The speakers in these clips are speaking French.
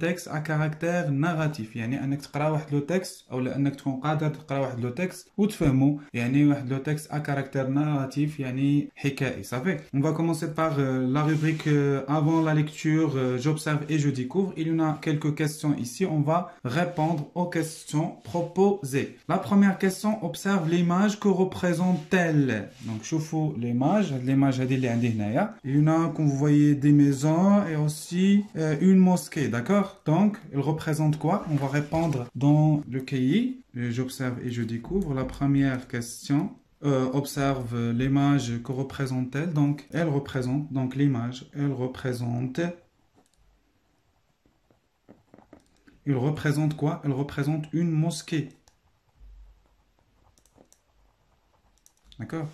texte à caractère narratif يعني انك تقرا واحد لو تكست او انك تكون قادر تقرا واحد لو تكست وتفهمو يعني واحد لو تكست à caractère narratif يعني حكائي صافي on va commencer par euh, la rubrique euh, avant la lecture euh, j'observe et je découvre il y en a quelques questions ici on va répondre aux questions proposées la première question observe l'image que représente-t-elle donc شوفوا l'image l'image هذه اللي عندي هنايا il y en a quand vous voyez des maisons et aussi euh, une mosquée d'accord Donc elle représente quoi? On va répondre dans le cahier. J'observe et je découvre. La première question euh, observe l'image que représente-t-elle? Donc, elle représente, donc l'image, elle représente. Il représente quoi? Elle représente une mosquée. D'accord?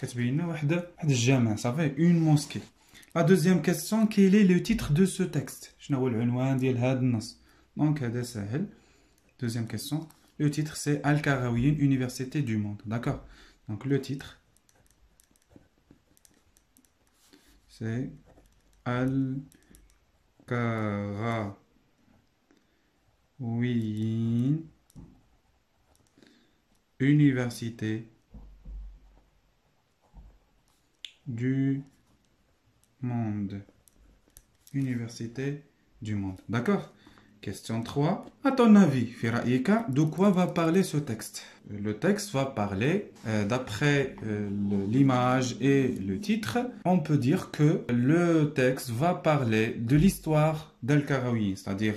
Ça fait une mosquée. Deuxième question, quel est le titre de ce texte? Donc, Deuxième question. Le titre, c'est Al-Karawiyyin, Université du Monde. D'accord Donc, le titre, c'est Al-Karawiyyin, Université du monde. Université du monde. D'accord. Question 3. À ton avis, Firaïka, de quoi va parler ce texte? Le texte va parler, euh, d'après euh, l'image et le titre, on peut dire que le texte va parler de l'histoire d'Al-Karawi, c'est-à-dire,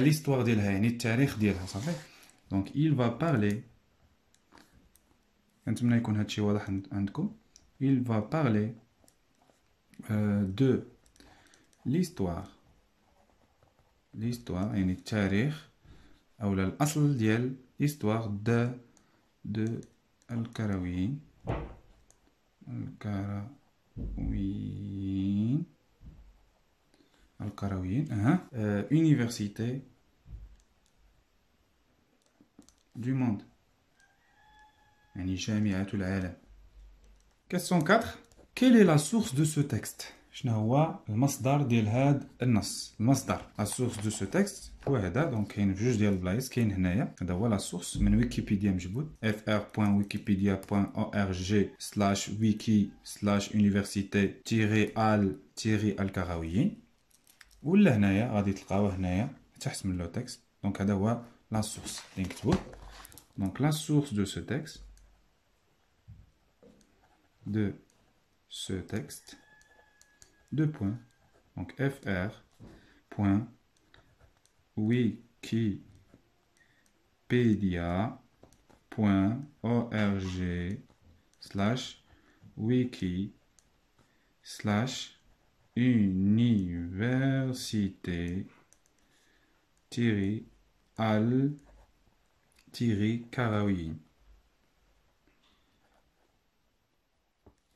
l'histoire d'Al Donc, il va parler il va parler euh, de l'histoire l'histoire يعني التاريخ أو الأصل ديال l'histoire de de الكرويين الكرويين الكرويين أه. euh, université du monde يعني جامعة العالم Question 4. Quelle est la source de ce texte شنو هو المصدر ديال هاد النص المصدر لا سورس دو سو تكست هو هذا دونك كاين في جوج ديال البلايص كاين هنايا هذا هو لا سورس من ويكيبيديا مجبود fr.wikipedia.org/wiki/université-al-الكراويين ولا هنايا غادي تلقاوه هنايا تحت من لو تكست دونك هذا هو لا سورس اللي نكتبوه دونك لا سورس دو سو تكست de ce texte. Deux points. Donc fr. Point wikipedia.org slash wiki slash université al karawi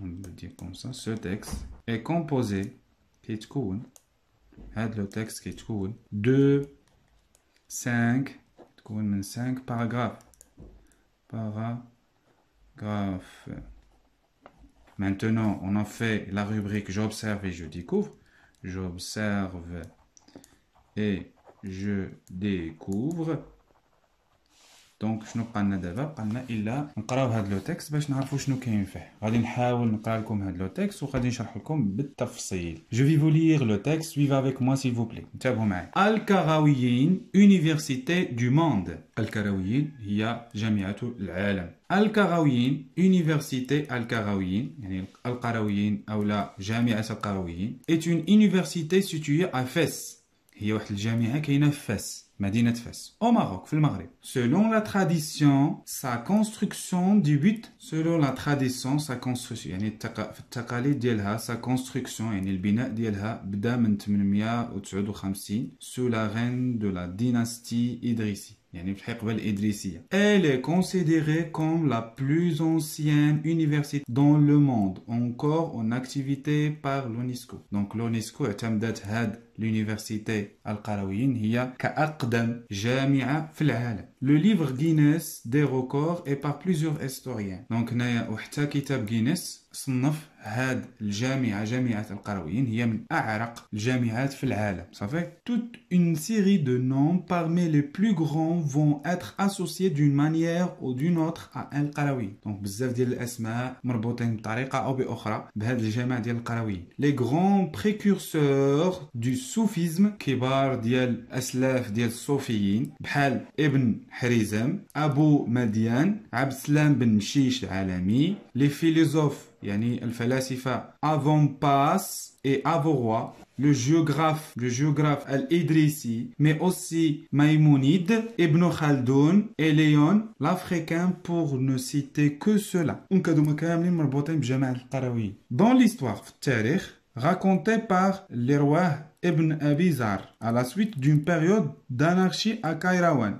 on peut dire comme ça, ce texte est composé le texte qui de 5 5 paragraphes. Paragraphes maintenant on a fait la rubrique j'observe et je découvre. J'observe et je découvre دونك شنو بقى لنا دابا؟ بقى لنا إلا نقراو هاد لو تكست باش نعرفوا شنو كاين فيه. غادي نحاول نقرا لكم هاد لو تكست وغادي نشرح لكم بالتفصيل. جو في فو لير لو تكست سويف افيك موا سيل فو بلي انتبهوا معايا. الكراويين يونيفرسيتي دو موند الكراويين هي جامعة العالم. الكراويين يونيفرسيتي الكراويين يعني القرويين أو لا جامعة القرويين est une université située à Fès. هي واحد الجامعة كاينة في فاس. مدينة فاس au Maroc في المغرب selon la tradition sa construction débute selon la tradition sa construction يعني التق... في التقاليد ديالها sa construction يعني البناء ديالها بدا من 859 sous la reine de la dynastie Idrissi Elle est considérée comme la plus ancienne université dans le monde, encore en activité par l'UNESCO. Donc l'UNESCO a l'université Al-Qarawiyyin hiya ka'aqdam jami'a fil alam. Le livre Guinness des records est par plusieurs historiens. Donc naya kitab Guinness صنف هاد الجامعة جامعة القرويين هي من أعرق الجامعات في العالم صافي toute une série de noms parmi les plus grands vont être associés d'une manière ou d'une autre à القرويين دونك بزاف ديال الأسماء مربوطين بطريقة أو بأخرى بهاد الجامعة ديال القرويين les grands précurseurs du soufisme كبار ديال أسلاف ديال الصوفيين بحال ابن حريزم أبو مديان عبد السلام بن مشيش العالمي les philosophes Yani al-falasifa avant-passe et avant-roi le géographe, le géographe Al-Idrisi, mais aussi Maïmonide, Ibn Khaldoun et Léon, l'Africain, pour ne citer que cela. Dans l'histoire, racontée par les rois Ibn Abizar à la suite d'une période d'anarchie à Kairawan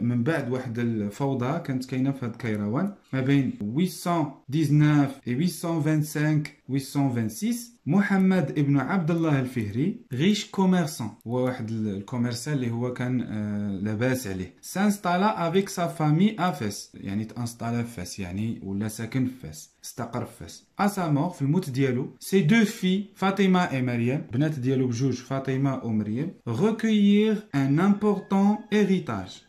من بعد واحد الفوضى كانت كاينه في هاد كايروان ما بين 819 et 825 826 محمد ابن عبد الله الفهري غيش كوميرسون هو واحد الكوميرسان اللي هو كان آه لاباس عليه. سانستالا افيك سا فامي افاس يعني تانستالا فاس يعني ولا ساكن فاس استقر فاس اسا في الموت ديالو سي دو في فاطمة اي مريم بنات ديالو بجوج فاطمة ومريم recueillir un important héritage.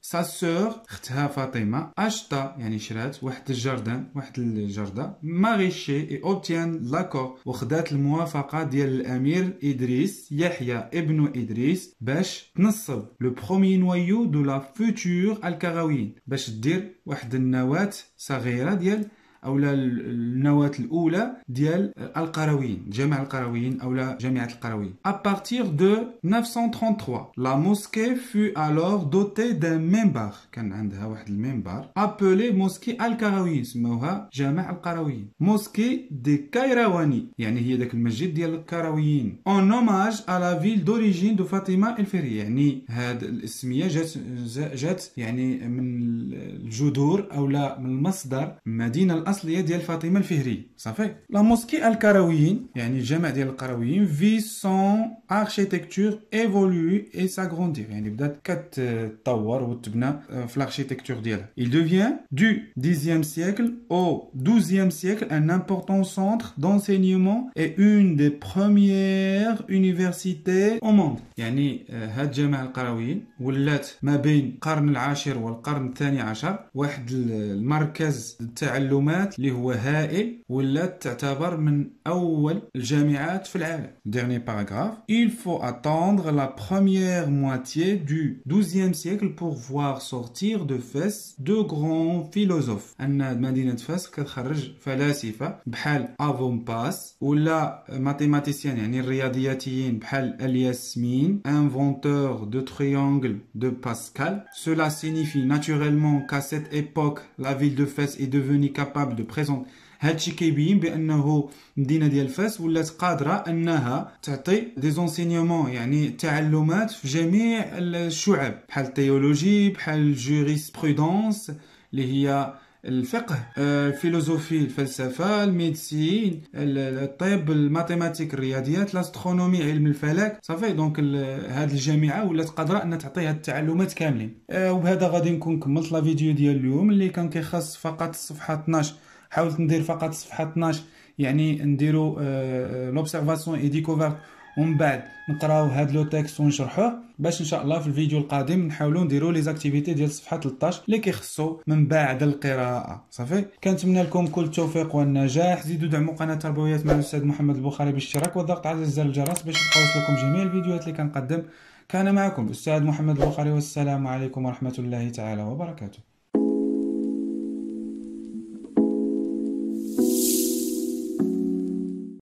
سا سور اختها فاطمه اشتا يعني شرات واحد الجردان واحد الجردة ماريشي اي اوبتيان لاكور وخدات الموافقة ديال الأمير إدريس يحيى ابن إدريس باش تنصب لو بروميي نويو دو لا فوتور الكراويين باش دير واحد النواة صغيرة ديال أو النواة الأولى ديال القرويين جامع القرويين أو جامعه القرويين. À partir de 933 la mosquée fut alors dotée d'un minbar. كان عندها واحد المنبر appelé mosquée القرويين سموها جامع القرويين. Mosquée دي كايرواني يعني هي داك المسجد ديال القرويين. En hommage à la ville d'origine de فاطمه الفري يعني هاد الاسمية جات جات يعني من الجذور أو لا من المصدر مدينة الاصليه ديال فاطمه الفهري صافي لا موسكي الكرويين يعني الجامع ديال القرويين في سون اركيتكتور ايفولوي اي ساغروندير يعني بدات كتطور وتبنى في الاركيتكتور ديالها il devient du 10e siècle au 12e siècle un important centre d'enseignement et une des premières universités au monde يعني هاد جامع القرويين ولات ما بين القرن العاشر والقرن الثاني عشر واحد المركز التعلمات اللي هو هائل ولات تعتبر من اول الجامعات في العالم dernier paragraphe il faut attendre la première moitié du 12e siècle pour voir sortir de Fès deux grands philosophes ان مدينه فاس كتخرج فلاسفه بحال افون باس ولا ماتيماتيسيان يعني الرياضياتيين بحال الياسمين inventeur de triangle de Pascal cela signifie naturellement qu'à cette époque la ville de Fès est devenue capable de présenter. هادشي كيبين بأنه المدينة ديال فاس ولات قادرة أنها تعطي دي زونسينيومون يعني تعلمات في جميع الشعب بحال التيولوجي بحال الجوريسبرودونس اللي هي الفقه الفيلوزوفي الفلسفة الميديسين الطب الماتيماتيك الرياضيات الأسترونومي علم الفلك صافي. دونك هذه الجامعة ولات قادرة ان تعطي هاد التعلمات كاملين. وبهذا غادي نكون كملت لا فيديو ديال اليوم اللي كان كيخص فقط الصفحه 12 حاولت ندير فقط الصفحه 12 يعني نديرو لوبسيرفاسيون اي ديكوفرت ومن بعد نقراو هاد لو تيكست ونشرحوه باش إن شاء الله في الفيديو القادم نحاولوا نديروا لي زاكتيفيتي ديال الصفحه 13 اللي كيخصوا من بعد القراءة. صافي؟ كنتمنى لكم كل التوفيق والنجاح. زيدوا دعموا قناة تربويات مع الأستاذ محمد البخاري بالاشتراك. والضغط على زر الجرس باش توصلكم جميع الفيديوهات اللي كنقدم. كان معكم الأستاذ محمد البخاري والسلام عليكم ورحمة الله تعالى وبركاته.